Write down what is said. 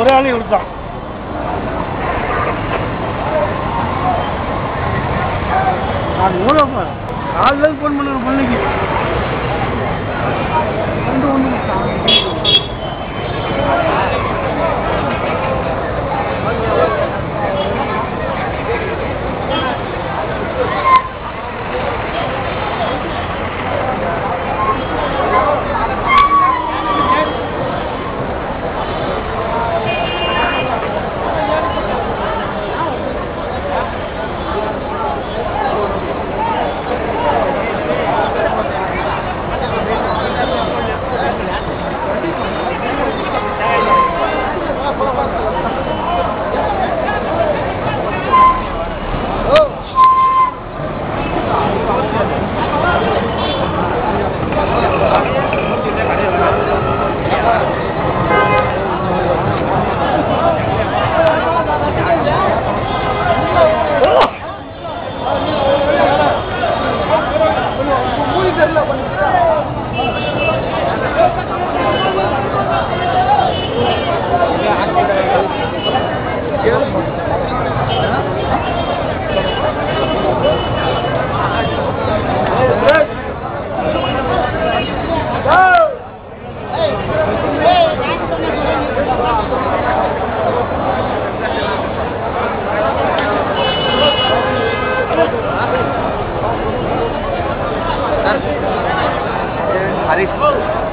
ஒரே ஆளே இவர் தான். நான் எவ்வளோ காலையில் ஃபோன் பண்ண பொண்ணுக்கு. hacerlo con everybody.